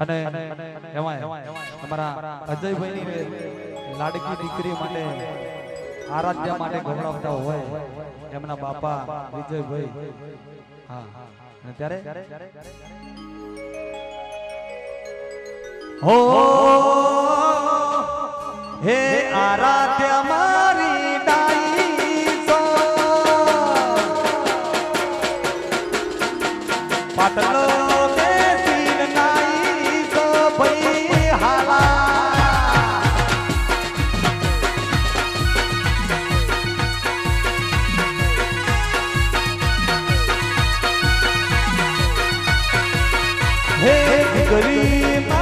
અને એમાં અમારા અજયભાઈની લાડકી દીકરી માટે આરાધ્યા માટે ગૌરવતા હોય, એમના બાપા વિજયભાઈ. હા અને ત્યારે? હો, હે આરાધ્ય મારી ડાઈ પાટલો દીકરી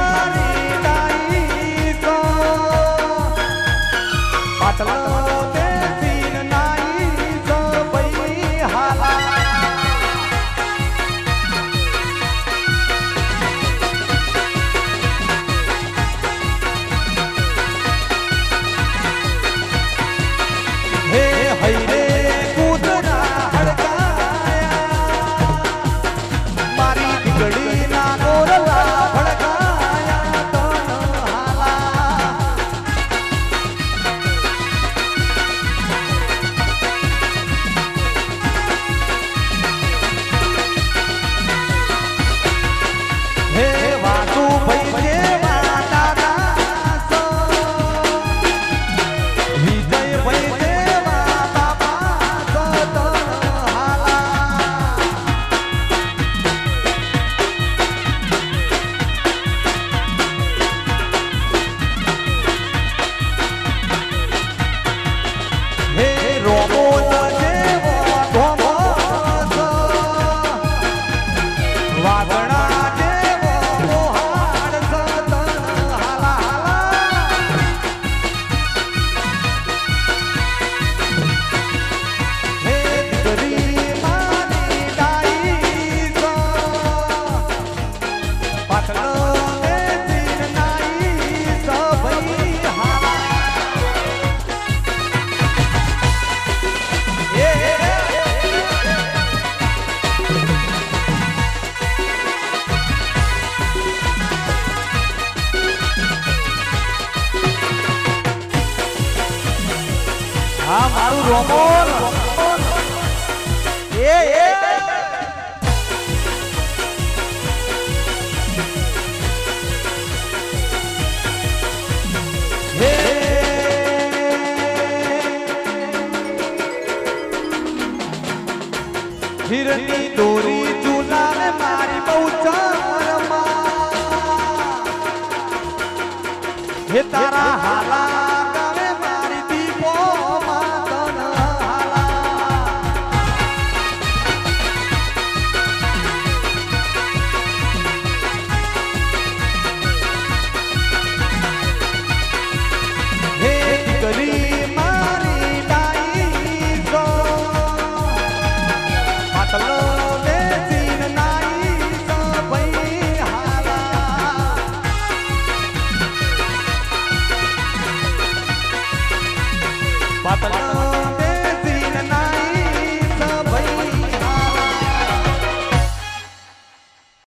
normal. હા મારું રોમોલ એ એ. હિરની દોરી હે તારા હાલા.